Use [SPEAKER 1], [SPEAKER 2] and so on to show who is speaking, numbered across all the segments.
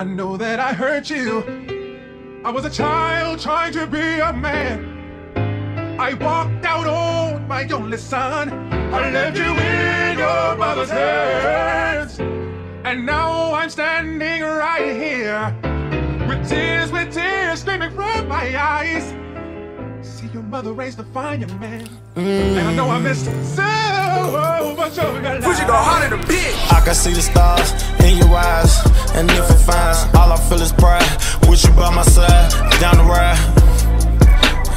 [SPEAKER 1] I know that I hurt you. I was a child trying to be a man. I walked out on my only son. I left you in your mother's hands. And now I'm standing right here with tears, with tears streaming from my eyes. See your mother raised a fine young man. And I know I missed so much of your life.
[SPEAKER 2] Fuji go harder than bitch.
[SPEAKER 3] I can see the stars in your eyes. And if it finds, all I feel is pride. With you by my side, down the ride.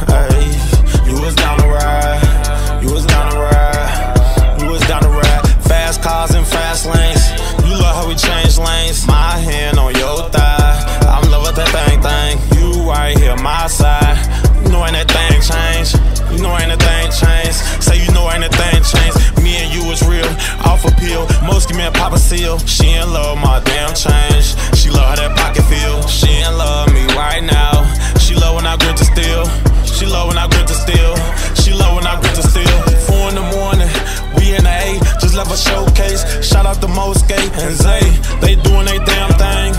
[SPEAKER 3] Hey, you was down the ride. You was down the ride. You was down the ride. Fast cars and fast lanes. You love how we change lanes. My hand A pill. Most give me a pop a seal. She in love my damn change. She love how that pocket feel. She in love me right now. She love when I grip to steel. She love when I grip to steel. She love when I grip to steel. Four in the morning, we in the A. Just left a showcase. Shout out to Moskate and Zay. They doing they damn thing.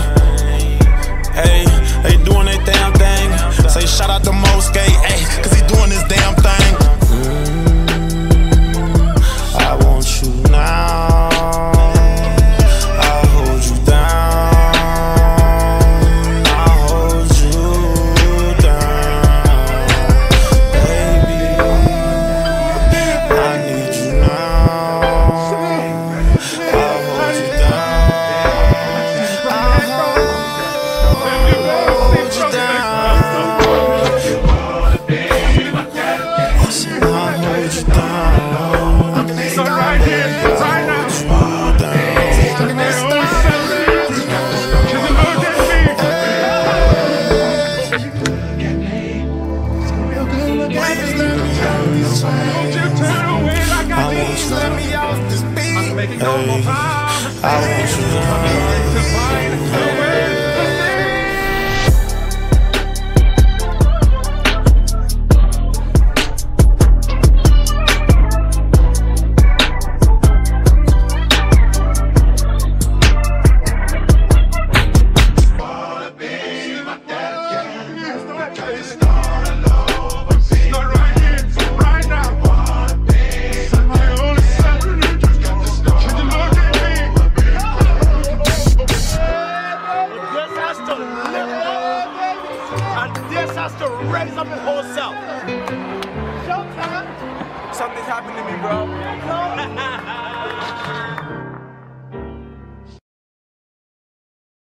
[SPEAKER 3] Hey, they doing their damn thing. Say shout out to you
[SPEAKER 1] like I
[SPEAKER 3] want you.
[SPEAKER 1] To find
[SPEAKER 4] has to raise up his whole self. Showtime.
[SPEAKER 2] Something's happened to me, bro.